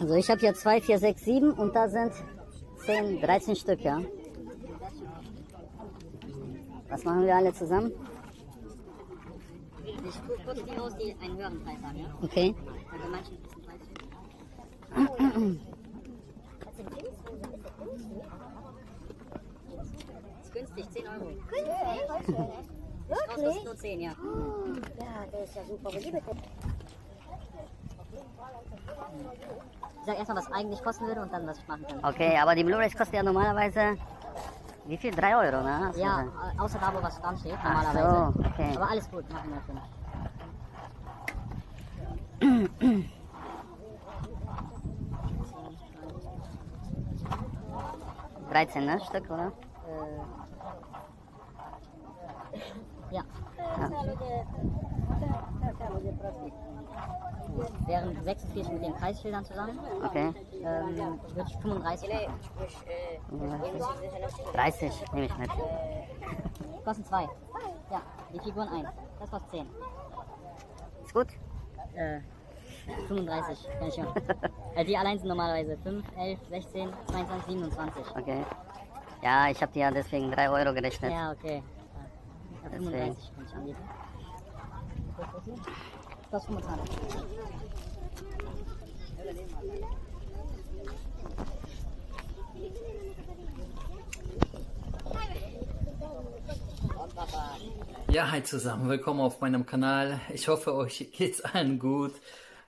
Also ich habe hier 2, 4, 6, 7 und da sind 10, 13 Stück, ja. Was machen wir alle zusammen? Ich gucke kurz die aus, die einen höheren Preis haben, ja? Okay. Also manche ein bisschen ist günstig, 10 Euro. Günstig? Das kostet Wirklich? nur 10, ja. Ja, der ist ja super. Wo die bitte? Ich sag erstmal, was eigentlich kosten würde und dann, was ich machen kann. Okay, aber die Blu-rays kosten ja normalerweise wie viel? 3 Euro, ne? Hast Ja, äh, außer da, wo was dran steht, normalerweise. so, okay. Aber alles gut, machen wir schon. 13 ne? Stück, oder? Ja. Wären 46 mit den Preisschildern zusammen, Okay. ähm, würde ich 35 machen. 30 nehme ich mit. Kosten zwei. Ja, die Figuren ein. Das kostet 10. Ist gut? Äh, 35, kann ich schon. äh, die allein sind normalerweise 5, 11, 16, 22, 27. Okay. Ja, ich habe dir ja deswegen 3 Euro gerechnet. Ja, okay. Ja, 35 kann ich anbieten. Kostet 25. Ja, hi zusammen, willkommen auf meinem Kanal. Ich hoffe, euch geht's allen gut.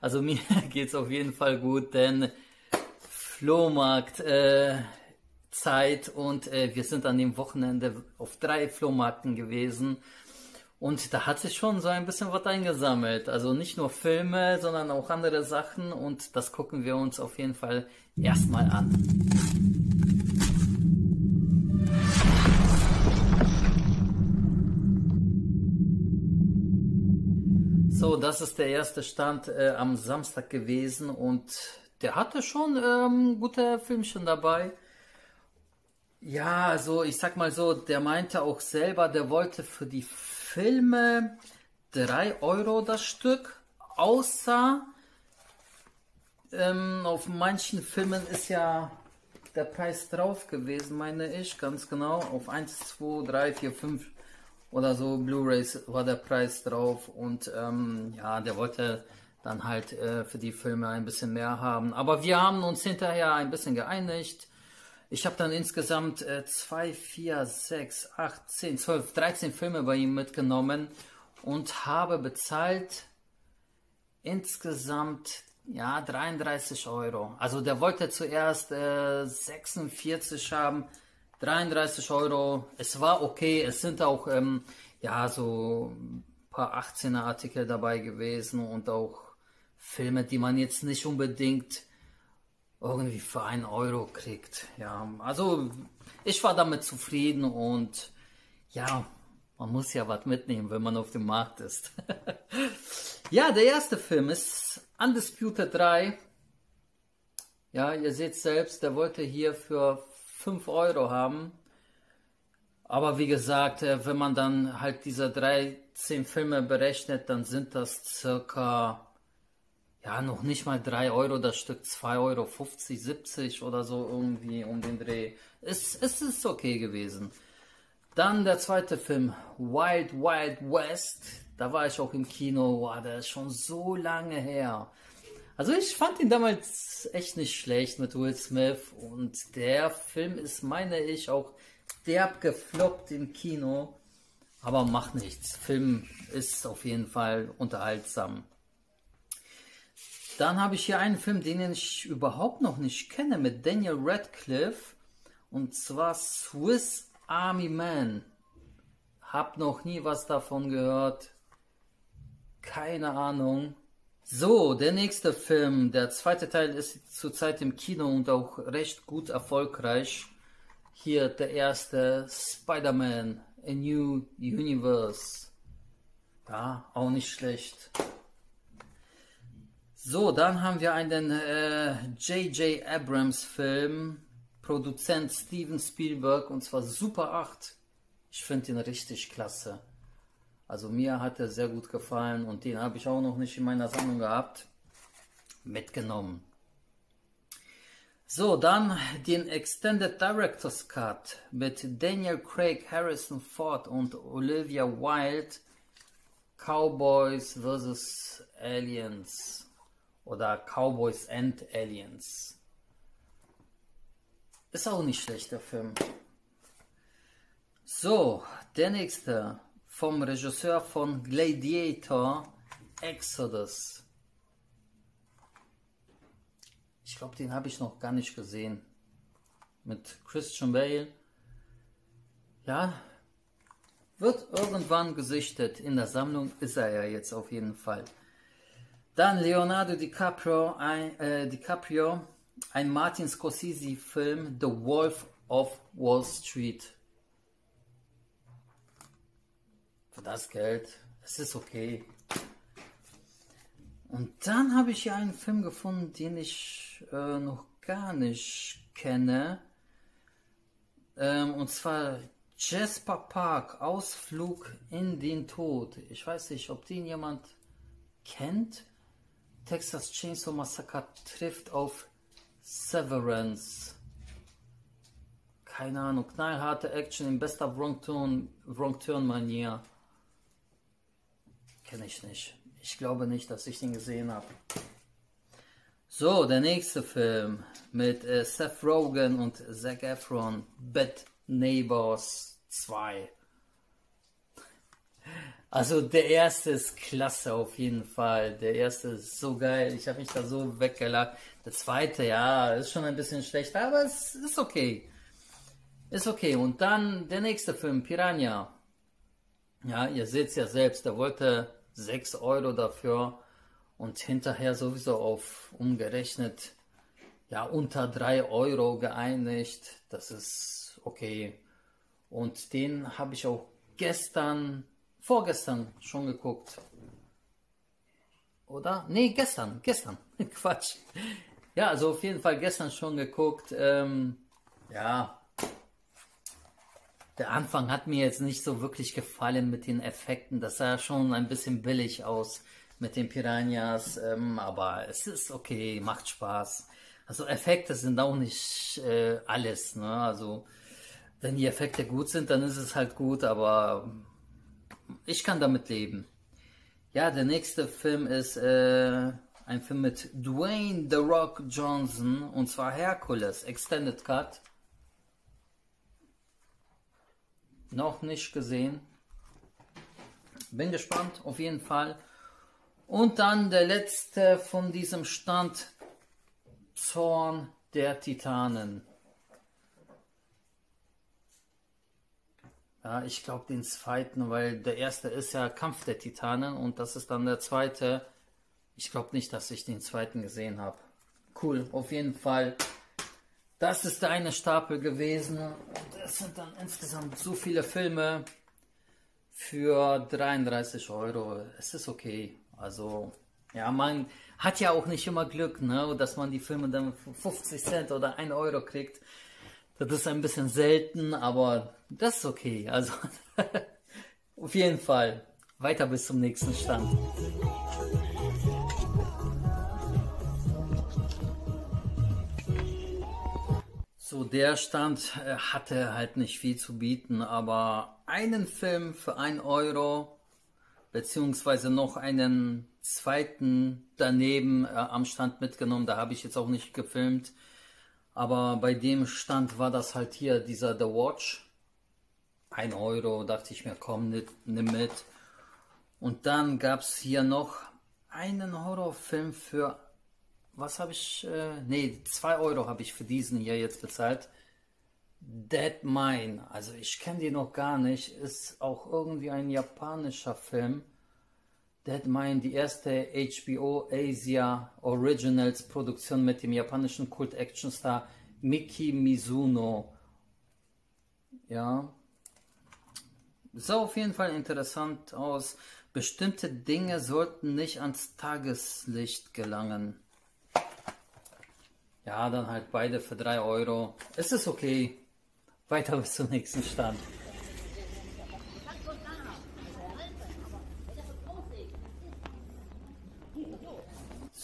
Also mir geht's auf jeden Fall gut, denn Flohmarkt äh, Zeit und äh, wir sind an dem Wochenende auf drei Flohmarkten gewesen und da hat sich schon so ein bisschen was eingesammelt. Also nicht nur Filme, sondern auch andere Sachen und das gucken wir uns auf jeden Fall erstmal an. So, das ist der erste Stand äh, am Samstag gewesen und der hatte schon ähm, gute Filmchen dabei. Ja, also ich sag mal so, der meinte auch selber, der wollte für die Filme 3 Euro das Stück, außer ähm, auf manchen Filmen ist ja der Preis drauf gewesen, meine ich, ganz genau. Auf 1, 2, 3, 4, 5 oder so Blu-rays war der Preis drauf und ähm, ja, der wollte dann halt äh, für die Filme ein bisschen mehr haben. Aber wir haben uns hinterher ein bisschen geeinigt. Ich habe dann insgesamt äh, 2, 4, 6, 8, 10, 12, 13 Filme bei ihm mitgenommen und habe bezahlt insgesamt ja 33 Euro. Also der wollte zuerst äh, 46 haben, 33 Euro. Es war okay. Es sind auch ähm, ja so ein paar 18er Artikel dabei gewesen und auch Filme, die man jetzt nicht unbedingt irgendwie für einen Euro kriegt. Ja, also ich war damit zufrieden und ja, man muss ja was mitnehmen, wenn man auf dem Markt ist. ja, der erste Film ist Undisputed 3. Ja, ihr seht selbst, der wollte hier für 5 Euro haben. Aber wie gesagt, äh, wenn man dann halt diese 13 Filme berechnet, dann sind das circa, ja, noch nicht mal 3 Euro das Stück, 2 Euro 50, 70 oder so irgendwie um den Dreh. Es, es ist okay gewesen. Dann der zweite Film, Wild Wild West. Da war ich auch im Kino. Wow, der ist schon so lange her. Also ich fand ihn damals echt nicht schlecht mit Will Smith und der Film ist, meine ich, auch derb gefloppt im Kino. Aber macht nichts. Film ist auf jeden Fall unterhaltsam. Dann habe ich hier einen Film, den ich überhaupt noch nicht kenne, mit Daniel Radcliffe. Und zwar Swiss Army Man. Hab noch nie was davon gehört. Keine Ahnung. So, der nächste Film. Der zweite Teil ist zurzeit im Kino und auch recht gut erfolgreich. Hier der erste Spider-Man, A New Universe. Ja, auch nicht schlecht. So, dann haben wir einen J.J. Äh, Abrams Film, Produzent Steven Spielberg und zwar Super 8. Ich finde ihn richtig klasse. Also mir hat er sehr gut gefallen und den habe ich auch noch nicht in meiner Sammlung gehabt. Mitgenommen. So, dann den Extended Director's Cut mit Daniel Craig, Harrison Ford und Olivia Wilde. Cowboys vs. Aliens oder Cowboys and Aliens. Ist auch nicht schlecht, der Film. So, der nächste vom Regisseur von Gladiator, Exodus. Ich glaube, den habe ich noch gar nicht gesehen. Mit Christian Bale. Ja, wird irgendwann gesichtet. In der Sammlung ist er ja jetzt auf jeden Fall. Dann Leonardo DiCaprio, ein, äh, DiCaprio, ein Martin Scorsese-Film, The Wolf of Wall Street. Für das Geld, es ist okay. Und dann habe ich hier einen Film gefunden, den ich äh, noch gar nicht kenne. Ähm, und zwar Jasper Park, Ausflug in den Tod. Ich weiß nicht, ob den jemand kennt. Texas Chainsaw Massacre trifft auf Severance. Keine Ahnung, knallharte Action in bester Wrong Turn, Wrong Turn Manier. Kenne ich nicht. Ich glaube nicht, dass ich den gesehen habe. So, der nächste Film mit äh, Seth Rogen und Zac Efron, Bad Neighbors 2. Also der erste ist klasse auf jeden Fall. Der erste ist so geil. Ich habe mich da so weggelacht. Der zweite, ja, ist schon ein bisschen schlechter, aber es ist okay. Ist okay. Und dann der nächste Film, Piranha. Ja, ihr seht es ja selbst. Der wollte 6 Euro dafür und hinterher sowieso auf umgerechnet, ja, unter 3 Euro geeinigt. Das ist okay. Und den habe ich auch gestern vorgestern schon geguckt. Oder? Nee, gestern, gestern. Quatsch. Ja, also auf jeden Fall gestern schon geguckt. Ähm, ja. Der Anfang hat mir jetzt nicht so wirklich gefallen mit den Effekten. Das sah schon ein bisschen billig aus mit den Piranhas. Ähm, aber es ist okay, macht Spaß. Also Effekte sind auch nicht äh, alles. Ne? Also wenn die Effekte gut sind, dann ist es halt gut. Aber ich kann damit leben. Ja, der nächste Film ist äh, ein Film mit Dwayne The Rock Johnson und zwar Hercules Extended Cut. Noch nicht gesehen. Bin gespannt, auf jeden Fall. Und dann der letzte von diesem Stand Zorn der Titanen. Ja, ich glaube den zweiten, weil der erste ist ja Kampf der Titanen und das ist dann der zweite. Ich glaube nicht, dass ich den zweiten gesehen habe. Cool, auf jeden Fall. Das ist der eine Stapel gewesen. Das sind dann insgesamt so viele Filme für 33 Euro. Es ist okay. Also, ja, man hat ja auch nicht immer Glück, ne, dass man die Filme dann für 50 Cent oder 1 Euro kriegt. Das ist ein bisschen selten, aber das ist okay. Also auf jeden Fall. Weiter bis zum nächsten Stand. So, der Stand äh, hatte halt nicht viel zu bieten, aber einen Film für 1 Euro, beziehungsweise noch einen zweiten daneben äh, am Stand mitgenommen. Da habe ich jetzt auch nicht gefilmt. Aber bei dem Stand war das halt hier dieser The Watch. 1 Euro, dachte ich mir, komm, nimm, mit. Und dann gab es hier noch einen Horrorfilm für, was habe ich, äh, nee, 2 Euro habe ich für diesen hier jetzt bezahlt. Dead Mine, also ich kenne die noch gar nicht, ist auch irgendwie ein japanischer Film. Dead Mine, die erste HBO Asia Originals Produktion mit dem japanischen Kult Action Star Miki Mizuno. Ja. Sah auf jeden Fall interessant aus. Bestimmte Dinge sollten nicht ans Tageslicht gelangen. Ja, dann halt beide für 3 Euro. Es ist okay. Weiter bis zum nächsten Stand.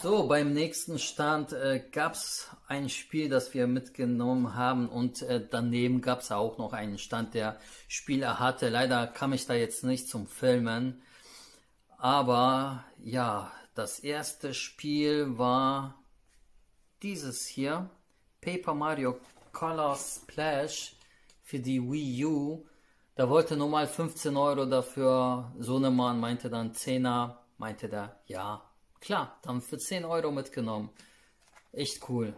So, beim nächsten Stand äh, gab es ein Spiel, das wir mitgenommen haben und äh, daneben gab es auch noch einen Stand, der Spieler hatte. Leider kam ich da jetzt nicht zum Filmen, aber ja, das erste Spiel war dieses hier, Paper Mario Color Splash für die Wii U. Da wollte normal 15 Euro dafür, Sohnemann meinte dann 10er, meinte der, ja, Klar, dann für 10 Euro mitgenommen. Echt cool.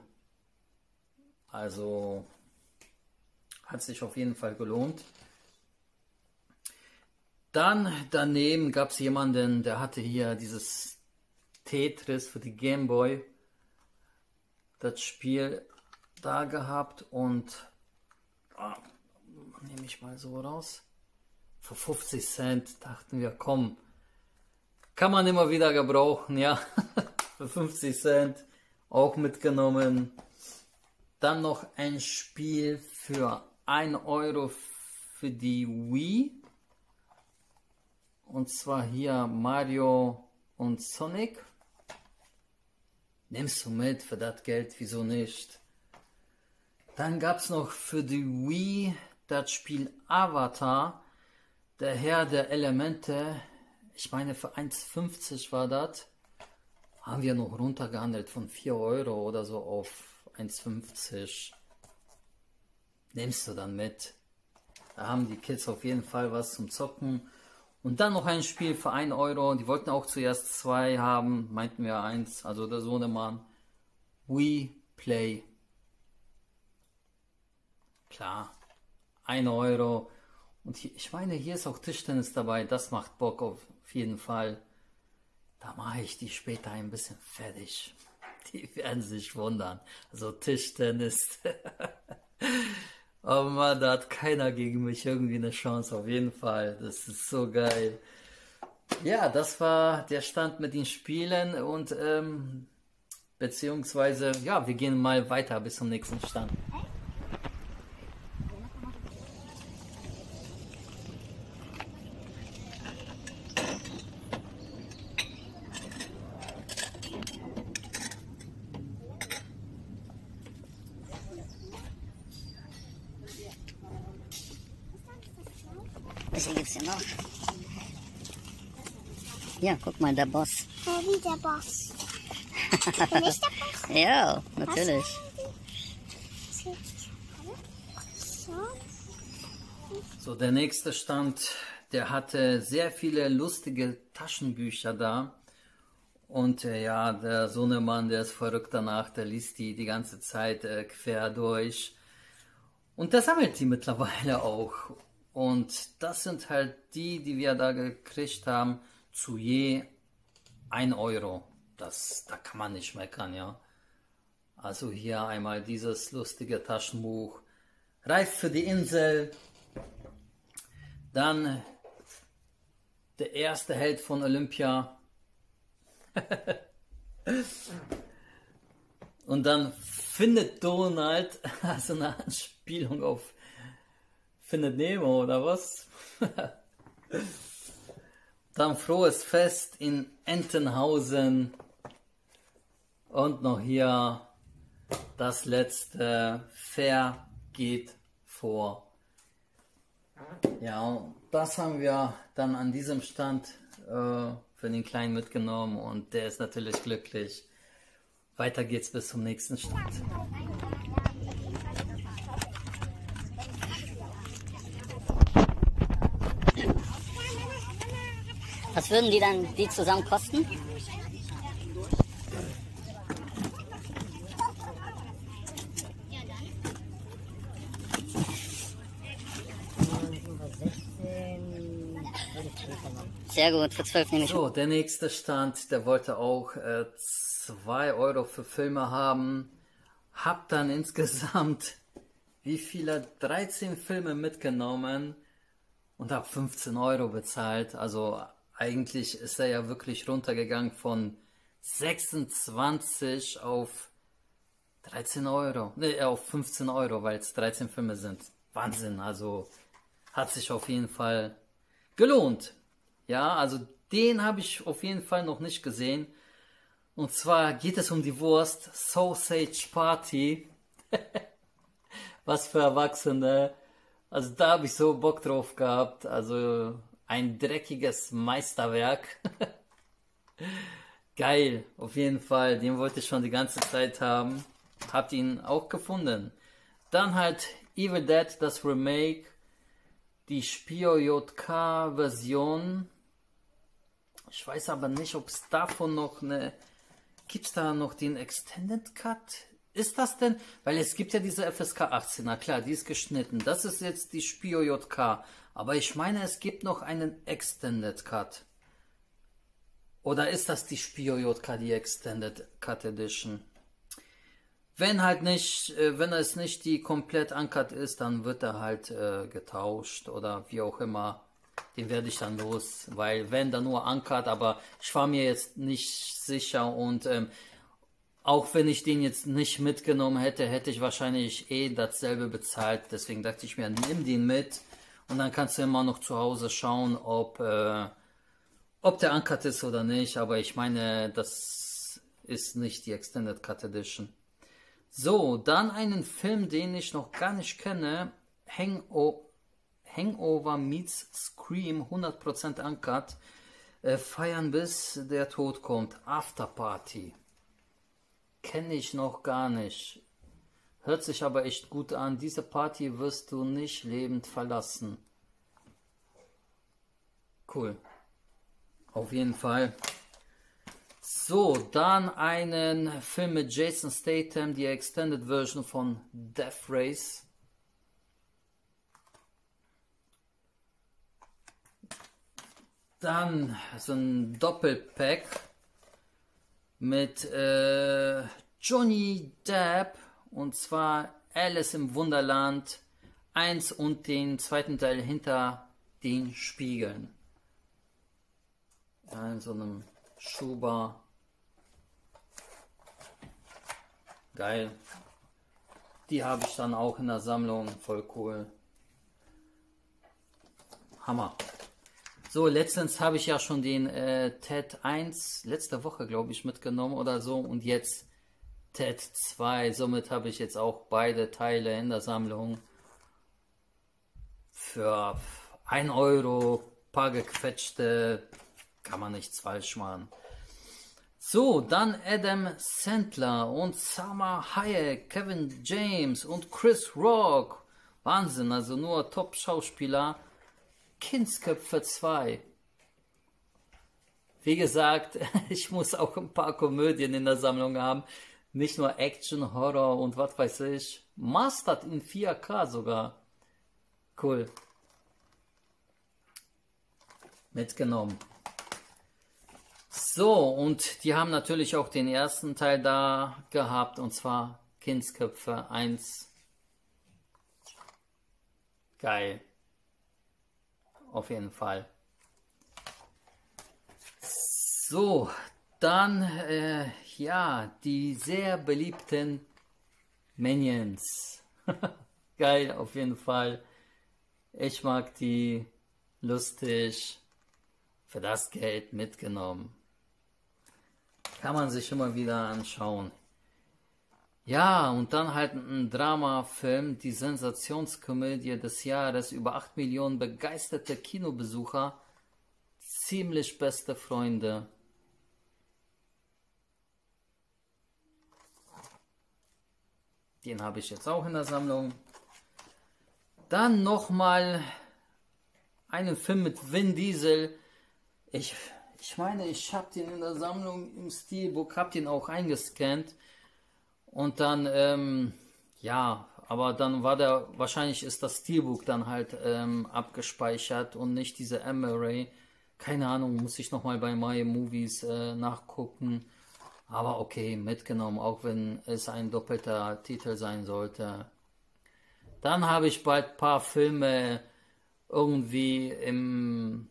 Also hat sich auf jeden Fall gelohnt. Dann daneben gab es jemanden, der hatte hier dieses Tetris für die Gameboy. Das Spiel da gehabt und ah, nehme ich mal so raus. Für 50 Cent dachten wir, komm, kann man immer wieder gebrauchen, ja. Für 50 Cent auch mitgenommen. Dann noch ein Spiel für 1 Euro für die Wii. Und zwar hier Mario und Sonic. Nimmst du mit für das Geld, wieso nicht? Dann gab es noch für die Wii das Spiel Avatar, der Herr der Elemente ich meine, für 1,50 war das. Haben wir noch runtergehandelt von 4 Euro oder so auf 1,50. Nimmst du dann mit. Da haben die Kids auf jeden Fall was zum Zocken. Und dann noch ein Spiel für 1 Euro. Die wollten auch zuerst zwei haben, meinten wir eins. Also der Sohnemann. We Play. Klar. 1 Euro. Und hier, ich meine, hier ist auch Tischtennis dabei. Das macht Bock auf jeden Fall. Da mache ich die später ein bisschen fertig. Die werden sich wundern. Also Tischtennis. oh Mann, da hat keiner gegen mich irgendwie eine Chance. Auf jeden Fall. Das ist so geil. Ja, das war der Stand mit den Spielen und ähm, beziehungsweise, ja, wir gehen mal weiter bis zum nächsten Stand. Bisschen gibt's hier noch. Ja, guck mal, der Boss. Ja, wie der Boss. Bin ich der Boss? Ja, natürlich. So. So, der nächste Stand, der hatte sehr viele lustige Taschenbücher da. Und äh, ja, der Sohnemann, der ist verrückt danach, der liest die die ganze Zeit äh, quer durch. Und der sammelt die mittlerweile auch. Und das sind halt die, die wir da gekriegt haben, zu je 1 Euro. Das, da kann man nicht meckern, ja. Also hier einmal dieses lustige Taschenbuch. Reif für die Insel. Dann der erste Held von Olympia. Und dann findet Donald, also eine Anspielung auf Findet Nemo oder was? Dann frohes Fest in Entenhausen. Und noch hier das letzte. Fair geht vor. Ja, das haben wir dann an diesem Stand äh, für den Kleinen mitgenommen und der ist natürlich glücklich. Weiter geht's bis zum nächsten Stand. Würden die dann die zusammen kosten? Sehr gut, für 12 nehme ich. So, der nächste Stand, der wollte auch 2 äh, Euro für Filme haben. Hab dann insgesamt wie viele 13 Filme mitgenommen und hab 15 Euro bezahlt. Also eigentlich ist er ja wirklich runtergegangen von 26 auf 13 Euro, ne, auf 15 Euro, weil es 13 Filme sind. Wahnsinn, also hat sich auf jeden Fall gelohnt. Ja, also den habe ich auf jeden Fall noch nicht gesehen. Und zwar geht es um die Wurst Sausage Party. Was für Erwachsene. Also da habe ich so Bock drauf gehabt. Also ein dreckiges Meisterwerk. Geil, auf jeden Fall. Den wollte ich schon die ganze Zeit haben. Habt ihn auch gefunden. Dann halt Evil Dead, das Remake. Die Spio JK Version. Ich weiß aber nicht, ob es davon noch eine. Gibt es da noch den Extended Cut? Ist das denn? Weil es gibt ja diese FSK 18, na klar, die ist geschnitten. Das ist jetzt die Spio JK. Aber ich meine, es gibt noch einen Extended Cut. Oder ist das die Spio JK, die Extended Cut Edition? Wenn halt nicht, äh, wenn es nicht die komplett uncut ist, dann wird er halt äh, getauscht oder wie auch immer. Den werde ich dann los, weil wenn dann nur uncut, aber ich war mir jetzt nicht sicher und ähm, auch wenn ich den jetzt nicht mitgenommen hätte, hätte ich wahrscheinlich eh dasselbe bezahlt. Deswegen dachte ich mir, nimm den mit und dann kannst du immer noch zu Hause schauen, ob, äh, ob der uncut ist oder nicht. Aber ich meine, das ist nicht die Extended Cut Edition. So, dann einen Film, den ich noch gar nicht kenne. Hango Hangover meets Scream, 100% uncut. Äh, feiern bis der Tod kommt. After Party. Kenne ich noch gar nicht. Hört sich aber echt gut an. Diese Party wirst du nicht lebend verlassen. Cool. Auf jeden Fall. So, dann einen Film mit Jason Statham, die Extended Version von Death Race. Dann so ein Doppelpack mit äh, Johnny Depp und zwar Alice im Wunderland 1 und den zweiten Teil hinter den Spiegeln. Ja, in so einem Schuber. Geil. Die habe ich dann auch in der Sammlung. Voll cool. Hammer. So, letztens habe ich ja schon den äh, TED 1 letzte Woche, glaube ich, mitgenommen oder so. Und jetzt TED 2. Somit habe ich jetzt auch beide Teile in der Sammlung. Für 1 Euro, paar gequetschte kann man nichts falsch machen. So, dann Adam Sandler und Sama Hayek, Kevin James und Chris Rock. Wahnsinn, also nur Top-Schauspieler. Kindsköpfe 2. Wie gesagt, ich muss auch ein paar Komödien in der Sammlung haben. Nicht nur Action, Horror und was weiß ich. Mastered in 4K sogar. Cool. Mitgenommen. So, und die haben natürlich auch den ersten Teil da gehabt, und zwar Kindsköpfe 1. Geil. Auf jeden Fall. So, dann, äh, ja, die sehr beliebten Minions. Geil, auf jeden Fall. Ich mag die. Lustig. Für das Geld mitgenommen. Kann man sich immer wieder anschauen. Ja, und dann halt ein Dramafilm, die Sensationskomödie des Jahres, über 8 Millionen begeisterte Kinobesucher, ziemlich beste Freunde. Den habe ich jetzt auch in der Sammlung. Dann nochmal einen Film mit Vin Diesel, Ich, ich meine, ich habe den in der Sammlung im Steelbook, habe den auch eingescannt. Und dann, ähm, ja, aber dann war der, wahrscheinlich ist das Steelbook dann halt ähm, abgespeichert und nicht diese M-Array. Keine Ahnung, muss ich nochmal bei My Movies äh, nachgucken. Aber okay, mitgenommen, auch wenn es ein doppelter Titel sein sollte. Dann habe ich bald ein paar Filme irgendwie im,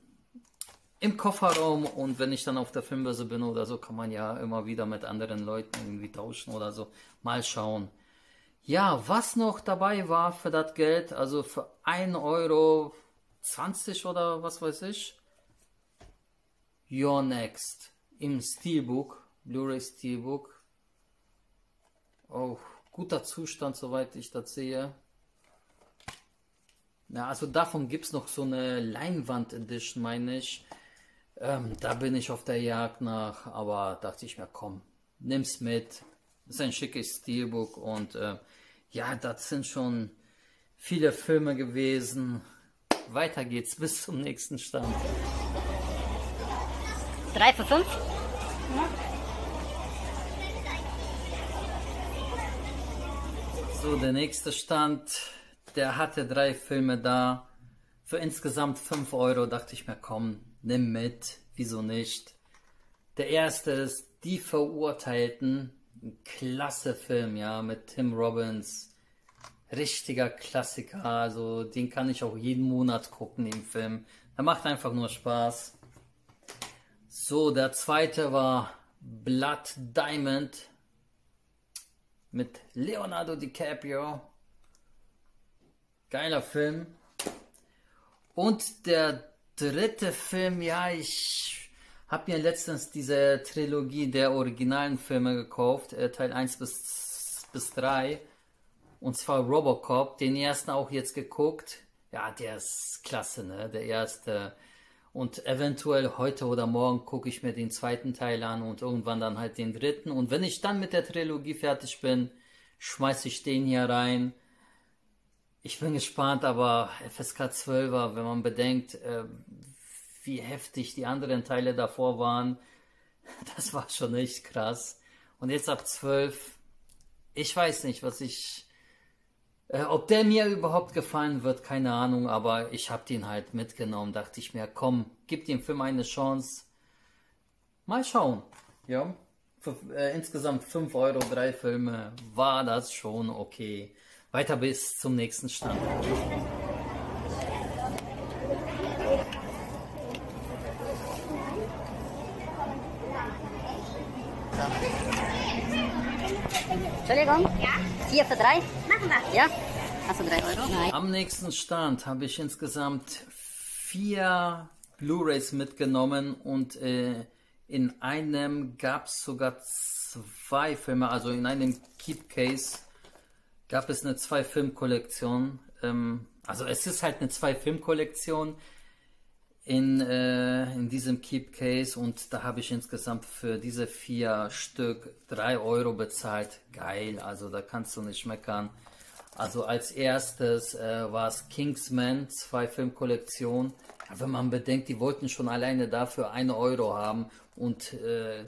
im Kofferraum und wenn ich dann auf der Filmbörse bin oder so, kann man ja immer wieder mit anderen Leuten irgendwie tauschen oder so. Mal schauen. Ja, was noch dabei war für das Geld, also für 1,20 Euro oder was weiß ich. Your Next im Steelbook, Blu-ray Steelbook. Oh, guter Zustand, soweit ich das sehe. Ja, also davon gibt es noch so eine Leinwand-Edition, meine ich. Ähm, da bin ich auf der Jagd nach, aber dachte ich mir, komm, nimm's mit. Ist ein schickes Steelbook und äh, ja, das sind schon viele Filme gewesen. Weiter geht's bis zum nächsten Stand. 3 für 5? So, der nächste Stand, der hatte drei Filme da. Für insgesamt 5 Euro dachte ich mir, komm, nimm mit, wieso nicht. Der erste ist Die Verurteilten. Ein klasse Film, ja, mit Tim Robbins. Richtiger Klassiker, also den kann ich auch jeden Monat gucken, den Film. Der macht einfach nur Spaß. So, der zweite war Blood Diamond mit Leonardo DiCaprio. Geiler Film. Und der dritte Film, ja, ich habe mir letztens diese Trilogie der originalen Filme gekauft, äh, Teil 1 bis, bis 3. Und zwar Robocop, den ersten auch jetzt geguckt. Ja, der ist klasse, ne? Der erste. Und eventuell heute oder morgen gucke ich mir den zweiten Teil an und irgendwann dann halt den dritten. Und wenn ich dann mit der Trilogie fertig bin, schmeiße ich den hier rein. Ich bin gespannt, aber FSK 12er, wenn man bedenkt, äh, wie heftig die anderen Teile davor waren, das war schon echt krass. Und jetzt ab 12, ich weiß nicht, was ich, äh, ob der mir überhaupt gefallen wird, keine Ahnung, aber ich habe den halt mitgenommen, dachte ich mir, komm, gib dem Film eine Chance. Mal schauen. Ja, für äh, insgesamt 5 Euro, drei Filme, war das schon okay. Weiter bis zum nächsten Stand. Entschuldigung? Ja? 4 für 3? Machen wir. Ja? Hast du 3 Euro? Nein. Am nächsten Stand habe ich insgesamt vier Blu-rays mitgenommen und äh, in einem gab es sogar zwei Filme, also in einem Keep Case gab es eine Zwei-Film-Kollektion. Ähm, also es ist halt eine Zwei-Film-Kollektion in, äh, in diesem Keep Case und da habe ich insgesamt für diese vier Stück drei Euro bezahlt. Geil, also da kannst du nicht meckern. Also als erstes äh, war es Kingsman, zwei Filmkollektion. Ja, wenn man bedenkt, die wollten schon alleine dafür eine Euro haben und äh,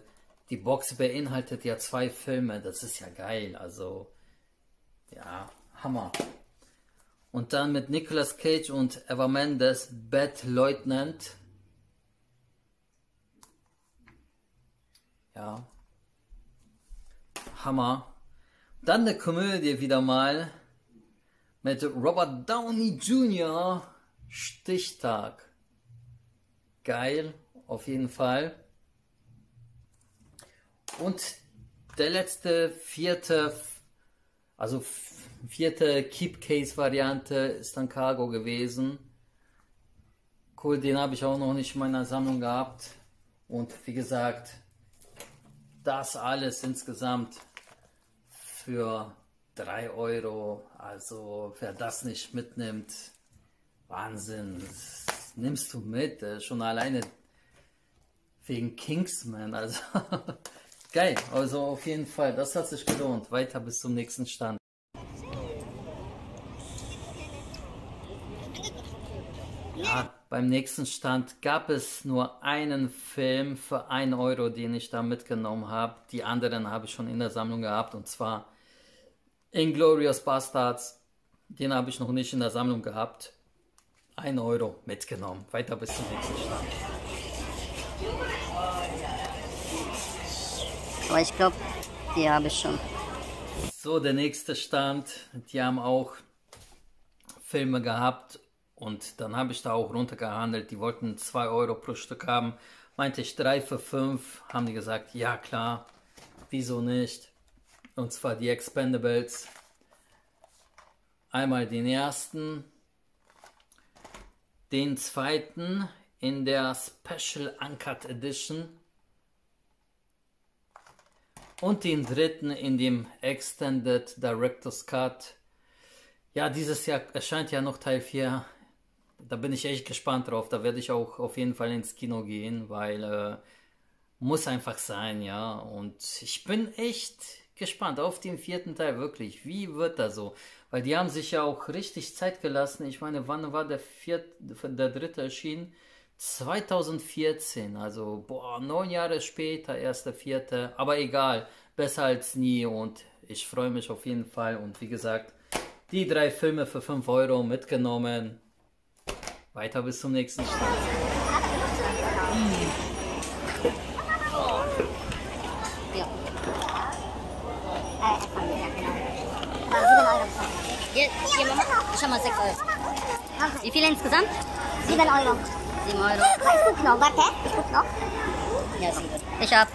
die Box beinhaltet ja zwei Filme. Das ist ja geil. Also ja, Hammer. Und dann mit Nicolas Cage und Eva Mendes, Bad Lieutenant. Ja. Hammer. Dann eine Komödie wieder mal mit Robert Downey Jr. Stichtag. Geil, auf jeden Fall. Und der letzte, vierte, also vierte Keep Case Variante ist dann Cargo gewesen. Cool, den habe ich auch noch nicht in meiner Sammlung gehabt. Und wie gesagt, das alles insgesamt für 3 Euro. Also wer das nicht mitnimmt, Wahnsinn. Das nimmst du mit. äh, Schon alleine wegen Kingsman. Also geil. Also auf jeden Fall, das hat sich gelohnt. Weiter bis zum nächsten Stand. Ja, Beim nächsten Stand gab es nur einen Film für 1 Euro, den ich da mitgenommen habe. Die anderen habe ich schon in der Sammlung gehabt und zwar Inglorious Bastards. Den habe ich noch nicht in der Sammlung gehabt. 1 Euro mitgenommen. Weiter bis zum nächsten Stand. Aber ich glaube, die habe ich schon. So, der nächste Stand. Die haben auch Filme gehabt und dann habe ich da auch runtergehandelt. Die wollten 2 Euro pro Stück haben. Meinte ich 3 für 5. Haben die gesagt, ja klar, wieso nicht? Und zwar die Expendables. Einmal den ersten, den zweiten in der Special Uncut Edition und den dritten in dem Extended Director's Cut. Ja, dieses Jahr erscheint ja noch Teil 4 da bin ich echt gespannt drauf. Da werde ich auch auf jeden Fall ins Kino gehen, weil äh, muss einfach sein, ja. Und ich bin echt gespannt auf den vierten Teil, wirklich. Wie wird das so? Weil die haben sich ja auch richtig Zeit gelassen. Ich meine, wann war der, vierte, der dritte erschienen? 2014, also boah, neun Jahre später, erst der vierte. Aber egal, besser als nie und ich freue mich auf jeden Fall. Und wie gesagt, die drei Filme für 5 Euro mitgenommen. Weiter bis zum nächsten. Ja. Hier, hier, Mama. Schau mal, 6 Euro. Wie viel insgesamt? 7 Euro. 7 Euro. Ich guck noch, warte. Ich guck noch. Ja, 7. Ich hab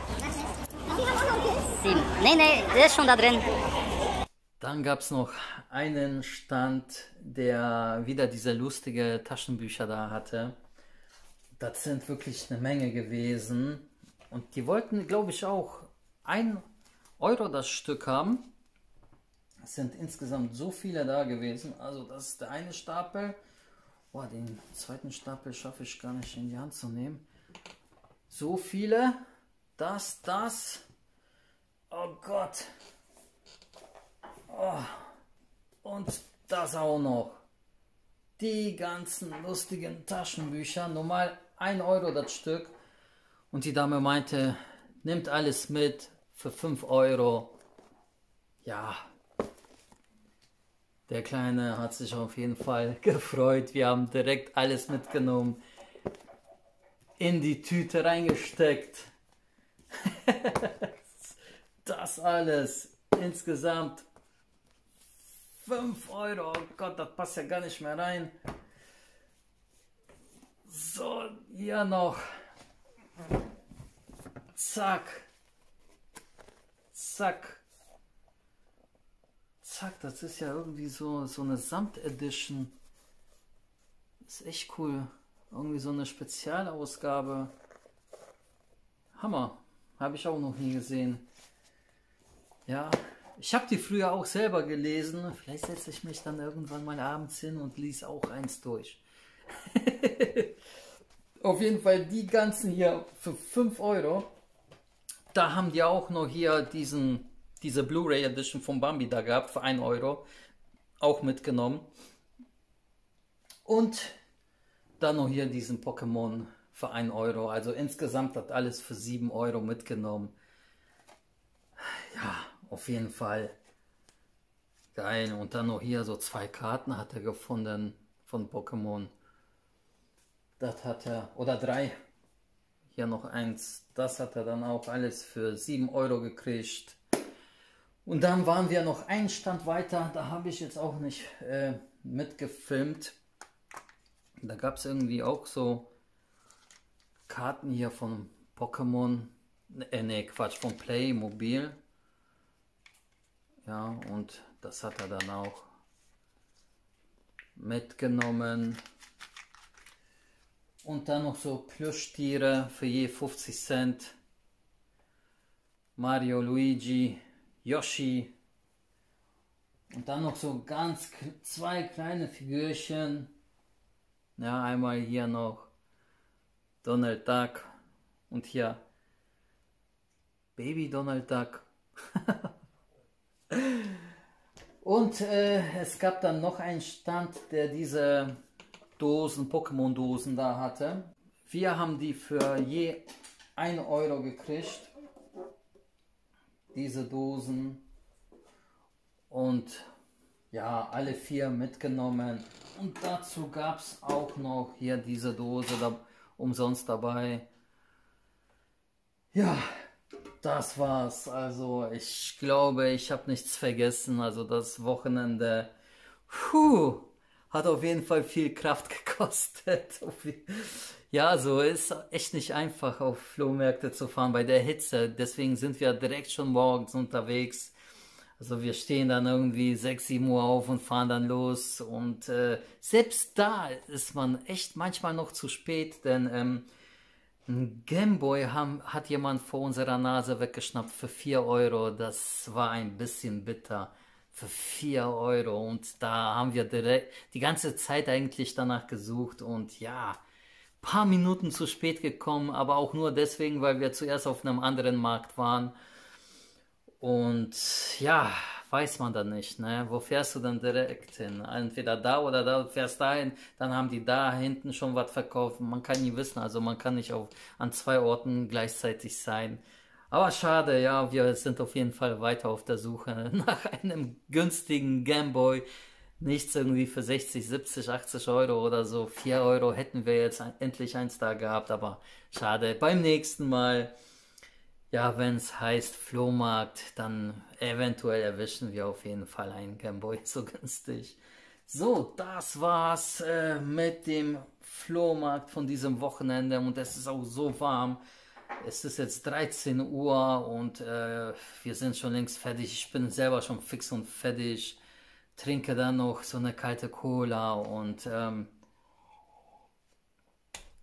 7. Nee, nee, der ist schon da drin. Dann gab es noch einen Stand, der wieder diese lustige Taschenbücher da hatte. Das sind wirklich eine Menge gewesen. Und die wollten, glaube ich, auch 1 Euro das Stück haben. Es sind insgesamt so viele da gewesen. Also das ist der eine Stapel. Boah, den zweiten Stapel schaffe ich gar nicht in die Hand zu nehmen. So viele. Das, das. Oh Gott. Oh. Und das auch noch. Die ganzen lustigen Taschenbücher. Normal 1 Euro das Stück. Und die Dame meinte, nimmt alles mit für 5 Euro. Ja. Der Kleine hat sich auf jeden Fall gefreut. Wir haben direkt alles mitgenommen. In die Tüte reingesteckt. das alles. Insgesamt 5 Euro. Oh Gott, das passt ja gar nicht mehr rein. So, hier noch. Zack. Zack. Zack, das ist ja irgendwie so, so eine Samt-Edition. Ist echt cool. Irgendwie so eine Spezialausgabe. Hammer. Habe ich auch noch nie gesehen. Ja, ich habe die früher auch selber gelesen. Vielleicht setze ich mich dann irgendwann mal abends hin und lese auch eins durch. Auf jeden Fall die ganzen hier für 5 Euro. Da haben die auch noch hier diesen, diese Blu-ray Edition von Bambi da gehabt für 1 Euro. Auch mitgenommen. Und dann noch hier diesen Pokémon für 1 Euro. Also insgesamt hat alles für 7 Euro mitgenommen. Ja, auf jeden Fall geil. Und dann noch hier so zwei Karten hat er gefunden von Pokémon. Das hat er, oder drei. Hier noch eins. Das hat er dann auch alles für 7 Euro gekriegt. Und dann waren wir noch einen Stand weiter. Da habe ich jetzt auch nicht äh, mitgefilmt. Da gab es irgendwie auch so Karten hier von Pokémon. Äh, ne, Quatsch, von Playmobil. Ja, und das hat er dann auch mitgenommen. Und dann noch so Plüschtiere für je 50 Cent. Mario, Luigi, Yoshi. Und dann noch so ganz zwei kleine Figürchen. Ja, einmal hier noch Donald Duck und hier Baby Donald Duck. Und äh, es gab dann noch einen Stand, der diese Dosen, Pokémon-Dosen da hatte. Wir haben die für je 1 Euro gekriegt. Diese Dosen. Und ja, alle vier mitgenommen. Und dazu gab es auch noch hier diese Dose da, umsonst dabei. Ja, das war's. Also ich glaube, ich habe nichts vergessen. Also das Wochenende puh, hat auf jeden Fall viel Kraft gekostet. Ja, so ist echt nicht einfach auf Flohmärkte zu fahren bei der Hitze. Deswegen sind wir direkt schon morgens unterwegs. Also wir stehen dann irgendwie 6, 7 Uhr auf und fahren dann los. Und äh, selbst da ist man echt manchmal noch zu spät, denn ähm, ein Gameboy hat jemand vor unserer Nase weggeschnappt für 4 Euro. Das war ein bisschen bitter. Für 4 Euro. Und da haben wir direkt die ganze Zeit eigentlich danach gesucht. Und ja, paar Minuten zu spät gekommen, aber auch nur deswegen, weil wir zuerst auf einem anderen Markt waren. Und ja, weiß man dann nicht, ne? Wo fährst du dann direkt hin? Entweder da oder da, fährst dahin, dann haben die da hinten schon was verkauft. Man kann nie wissen, also man kann nicht auf, an zwei Orten gleichzeitig sein. Aber schade, ja, wir sind auf jeden Fall weiter auf der Suche nach einem günstigen Gameboy. Nichts irgendwie für 60, 70, 80 Euro oder so. 4 Euro hätten wir jetzt endlich eins da gehabt, aber schade. Beim nächsten Mal ja, wenn es heißt Flohmarkt, dann eventuell erwischen wir auf jeden Fall einen Gameboy so günstig. So, das war's äh, mit dem Flohmarkt von diesem Wochenende und es ist auch so warm. Es ist jetzt 13 Uhr und äh, wir sind schon längst fertig. Ich bin selber schon fix und fertig. Trinke dann noch so eine kalte Cola und ähm,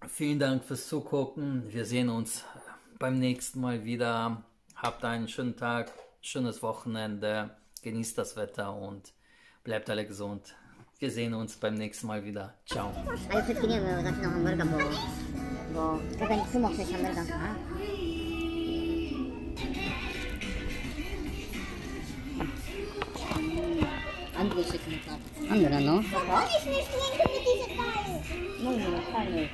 vielen Dank fürs Zugucken. Wir sehen uns beim nächsten Mal wieder. Habt einen schönen Tag, schönes Wochenende, genießt das Wetter und bleibt alle gesund. Wir sehen uns beim nächsten Mal wieder. Ciao. A już wszystkie nie wiem, zaczynam hamburga, bo... Bo trochę nie sumą chcesz hamburga. Andere schicken mit Nachrichten. Andere, no. Und ich will trinken mit dieser Teil. No, no, fajnie.